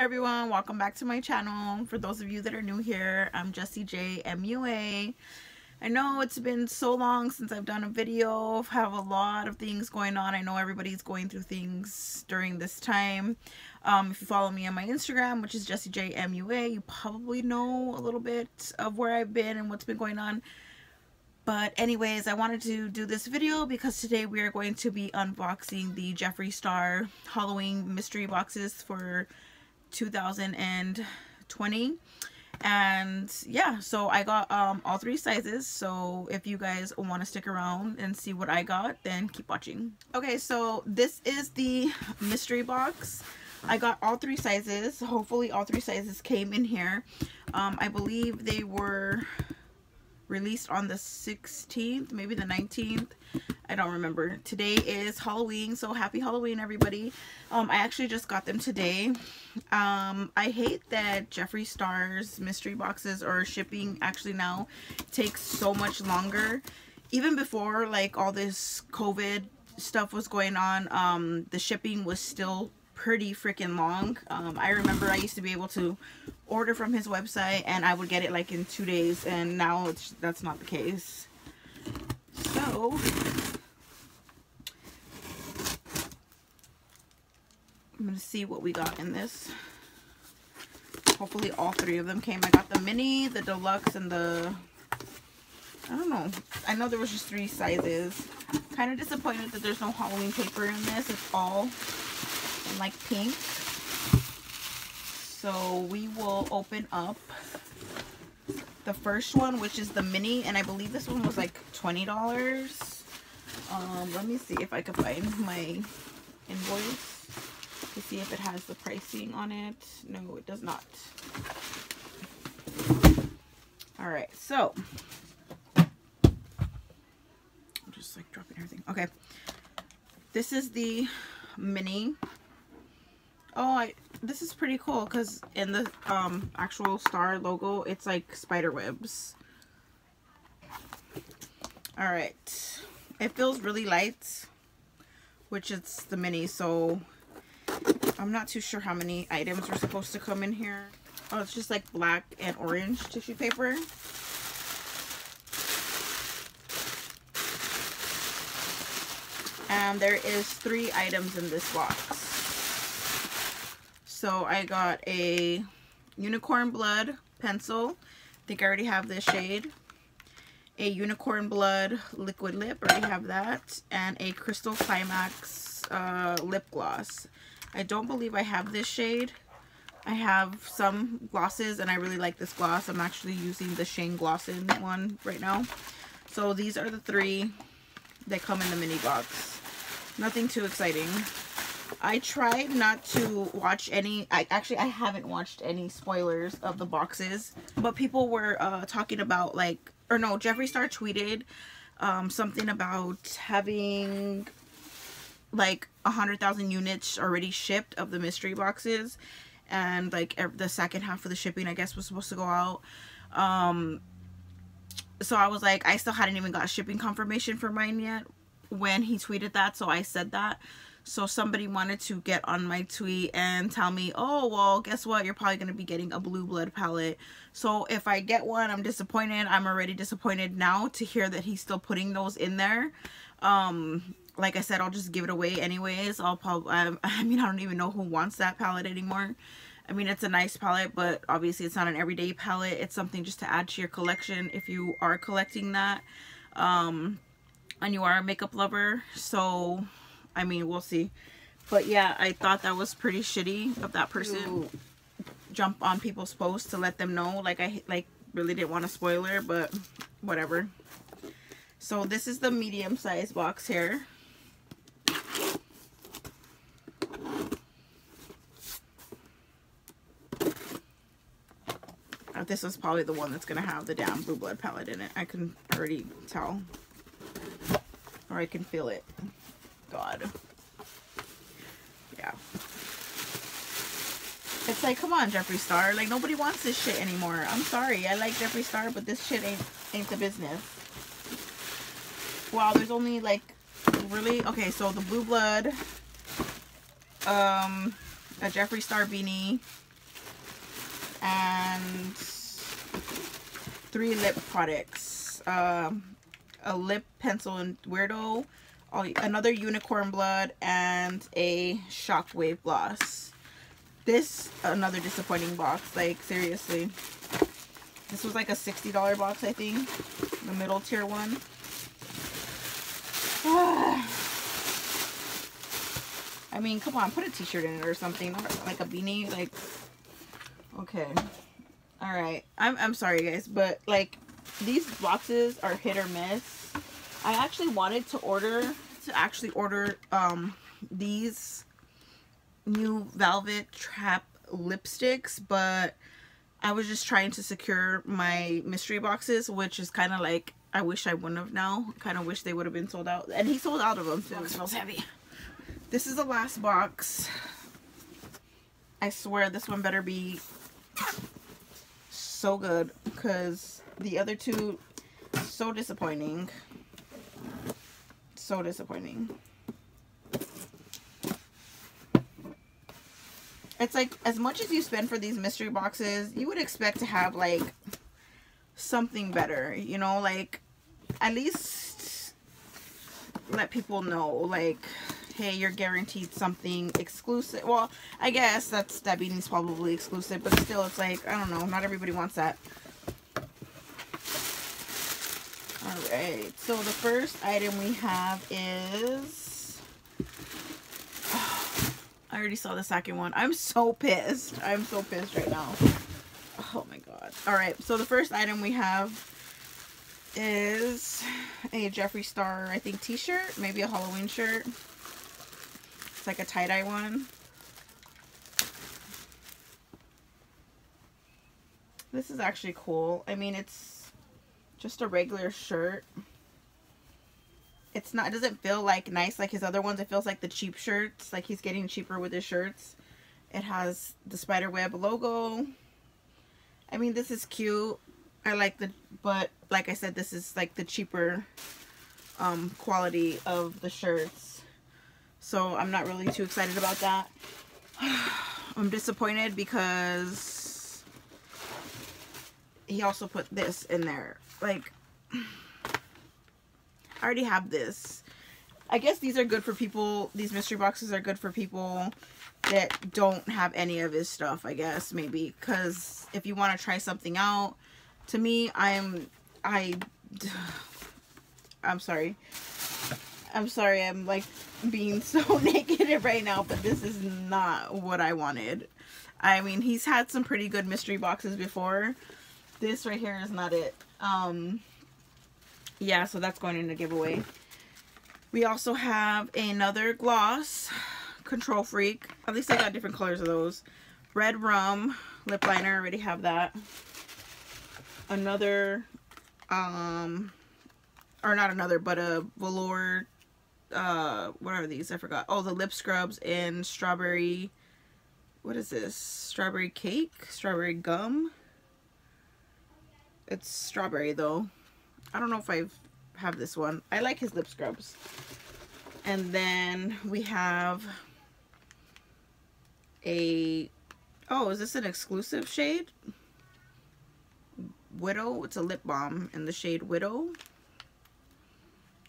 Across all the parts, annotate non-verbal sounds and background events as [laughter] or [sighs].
Hey everyone, welcome back to my channel. For those of you that are new here, I'm Jessie J MUA. I know it's been so long since I've done a video. I have a lot of things going on. I know everybody's going through things during this time. Um, if you follow me on my Instagram, which is Jessie J MUA, you probably know a little bit of where I've been and what's been going on. But anyways, I wanted to do this video because today we are going to be unboxing the Jeffree Star Halloween mystery boxes for 2020 and yeah so I got um, all three sizes. So if you guys want to stick around and see what I got then keep watching. Okay so this is the mystery box. I got all three sizes. Hopefully all three sizes came in here. Um, I believe they were released on the 16th maybe the 19th I don't remember. Today is Halloween, so happy Halloween, everybody. Um, I actually just got them today. Um, I hate that Jeffree Star's mystery boxes or shipping actually now takes so much longer. Even before, like, all this COVID stuff was going on, um, the shipping was still pretty freaking long. Um, I remember I used to be able to order from his website and I would get it like in two days and now it's, that's not the case. So, I'm going to see what we got in this. Hopefully all three of them came. I got the mini, the deluxe, and the... I don't know. I know there was just three sizes. Kind of disappointed that there's no Halloween paper in this. It's all in like pink. So we will open up the first one, which is the mini. And I believe this one was like $20. Um, let me see if I can find my invoice see if it has the pricing on it. No, it does not. All right, so I'm just like dropping everything. Okay, this is the mini. Oh, I this is pretty cool because in the um, actual star logo, it's like spider webs. All right, it feels really light, which it's the mini, so I'm not too sure how many items are supposed to come in here. Oh, it's just like black and orange tissue paper. And there is three items in this box. So I got a unicorn blood pencil. I think I already have this shade. A unicorn blood liquid lip. I already have that. And a crystal climax uh, lip gloss. I don't believe I have this shade. I have some glosses and I really like this gloss. I'm actually using the Shane Glossin one right now. So these are the three that come in the mini box. Nothing too exciting. I tried not to watch any, I actually I haven't watched any spoilers of the boxes, but people were uh, talking about like, or no, Jeffree Star tweeted um, something about having like a hundred thousand units already shipped of the mystery boxes. And like the second half of the shipping I guess was supposed to go out. Um so I was like I still hadn't even got shipping confirmation for mine yet when he tweeted that so I said that. So somebody wanted to get on my tweet and tell me oh well guess what? You're probably going to be getting a blue blood palette. So if I get one I'm disappointed. I'm already disappointed now to hear that he's still putting those in there. Um like I said, I'll just give it away anyways. I'll probably, I, [laughs] I mean, I don't even know who wants that palette anymore. I mean, it's a nice palette, but obviously it's not an everyday palette. It's something just to add to your collection if you are collecting that. Um, and you are a makeup lover. So, I mean, we'll see. But yeah, I thought that was pretty shitty of that person to jump on people's posts to let them know. Like, I like really didn't want a spoiler, but whatever. So this is the medium size box here. This is probably the one that's going to have the damn blue blood palette in it. I can already tell. Or I can feel it. God. Yeah. It's like, come on, Jeffree Star. Like, nobody wants this shit anymore. I'm sorry. I like Jeffree Star, but this shit ain't, ain't the business. Wow, there's only, like, really? Okay, so the blue blood, um, a Jeffree Star beanie, and three lip products. Um, a lip pencil and weirdo, another unicorn blood, and a shockwave gloss. This another disappointing box. Like seriously, this was like a $60 box, I think. The middle tier one. [sighs] I mean, come on, put a t-shirt in it or something. like a beanie. Like, okay. Alright. I'm, I'm sorry, guys. But, like, these boxes are hit or miss. I actually wanted to order, to actually order, um, these new Velvet Trap lipsticks. But I was just trying to secure my mystery boxes, which is kind of like, I wish I wouldn't have now. Kind of wish they would have been sold out. And he sold out of them, too. It smells heavy. This is the last box. I swear this one better be so good because the other two so disappointing. So disappointing. it's like as much as you spend for these mystery boxes you would expect to have like something better you know like at least let people know like hey you're guaranteed something exclusive well i guess that's that being is probably exclusive but still it's like i don't know not everybody wants that all right so the first item we have is [sighs] I already saw the second one. I'm so pissed. I'm so pissed right now. Oh my god. Alright, so the first item we have is a Jeffree Star, I think, t-shirt. Maybe a Halloween shirt. It's like a tie-dye one. This is actually cool. I mean, it's just a regular shirt. It's not it doesn't feel like nice like his other ones. It feels like the cheap shirts. Like he's getting cheaper with his shirts. It has the spiderweb logo. I mean this is cute. I like the but like I said this is like the cheaper um, quality of the shirts so I'm not really too excited about that [sighs] I'm disappointed because he also put this in there like [sighs] I already have this. I guess these are good for people, these mystery boxes are good for people that don't have any of his stuff, I guess, maybe. Because if you want to try something out, to me, I'm, I, [sighs] I'm sorry. I'm sorry, I'm like being [laughs] so negative right now, but this is not what I wanted. I mean, he's had some pretty good mystery boxes before. This right here is not it. Um, yeah, so that's going in the giveaway. We also have another gloss, Control Freak. At least I got different colors of those. Red Rum lip liner, already have that. Another, um, or not another, but a velour, uh, what are these? I forgot. Oh, the lip scrubs in strawberry, what is this? Strawberry cake? Strawberry gum? It's strawberry though. I don't know if I have this one. I like his lip scrubs. And then we have a, oh, is this an exclusive shade? Widow. It's a lip balm in the shade Widow.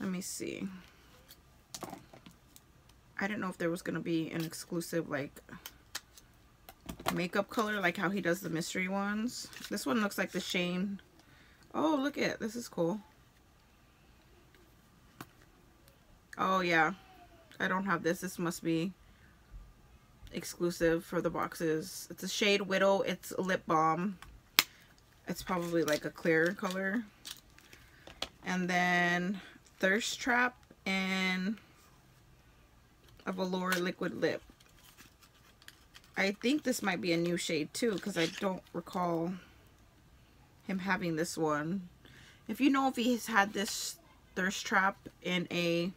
Let me see. I didn't know if there was going to be an exclusive, like, makeup color, like how he does the mystery ones. This one looks like the Shane Oh, look at this is cool. Oh yeah, I don't have this. This must be exclusive for the boxes. It's a shade Widow. It's a lip balm. It's probably like a clear color. And then Thirst Trap and a velour liquid lip. I think this might be a new shade too because I don't recall him having this one. If you know if he's had this thirst trap in a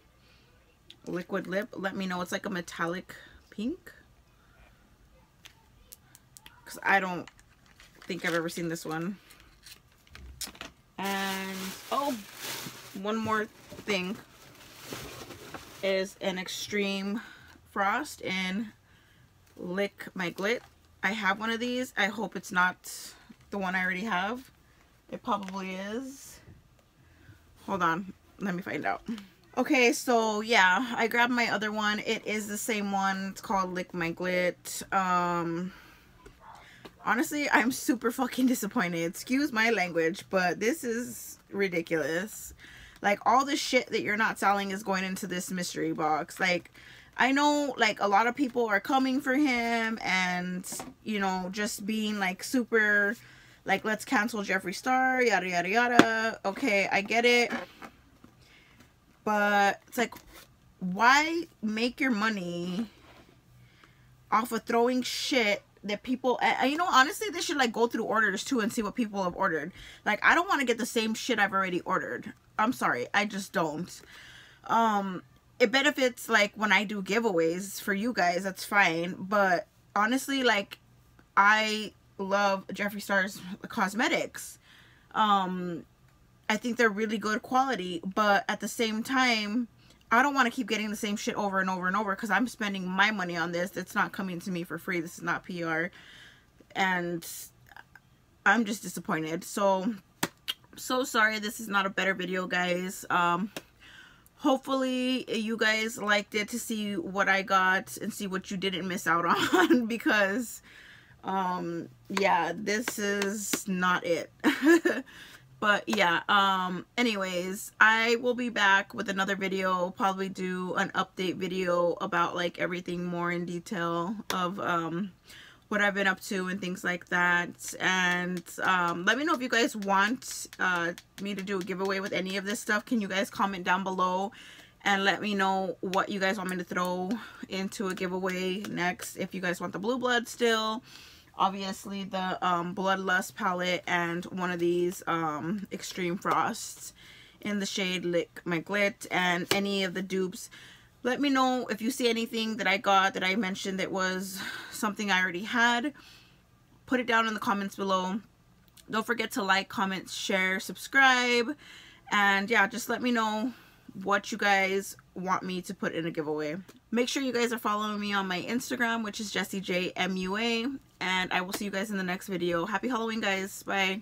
liquid lip, let me know. It's like a metallic pink. Because I don't think I've ever seen this one. And, oh, one more thing is an extreme frost in Lick My Glit. I have one of these. I hope it's not the one I already have. It probably is. Hold on. Let me find out. Okay, so yeah, I grabbed my other one. It is the same one. It's called Lick My Glit. Um, honestly, I'm super fucking [laughs] disappointed. Excuse my language, but this is ridiculous. Like, all the shit that you're not selling is going into this mystery box. Like, I know, like, a lot of people are coming for him and, you know, just being, like, super, like, let's cancel Jeffree Star, yada, yada, yada. Okay, I get it. But it's like, why make your money off of throwing shit that people you know honestly they should like go through orders too and see what people have ordered like i don't want to get the same shit i've already ordered i'm sorry i just don't um it benefits like when i do giveaways for you guys that's fine but honestly like i love jeffree star's cosmetics um i think they're really good quality but at the same time I don't want to keep getting the same shit over and over and over because I'm spending my money on this. It's not coming to me for free. This is not PR. And I'm just disappointed. So, so sorry this is not a better video, guys. Um, hopefully you guys liked it to see what I got and see what you didn't miss out [laughs] on because, um, yeah, this is not it. [laughs] but yeah um anyways i will be back with another video probably do an update video about like everything more in detail of um what i've been up to and things like that and um let me know if you guys want uh me to do a giveaway with any of this stuff can you guys comment down below and let me know what you guys want me to throw into a giveaway next if you guys want the blue blood still obviously the um, Bloodlust palette and one of these um, Extreme Frosts in the shade Lick My Glit and any of the dupes. Let me know if you see anything that I got that I mentioned that was something I already had. Put it down in the comments below. Don't forget to like, comment, share, subscribe. And yeah, just let me know what you guys want me to put in a giveaway. Make sure you guys are following me on my Instagram, which is Jessie J M U A, and I will see you guys in the next video. Happy Halloween, guys. Bye.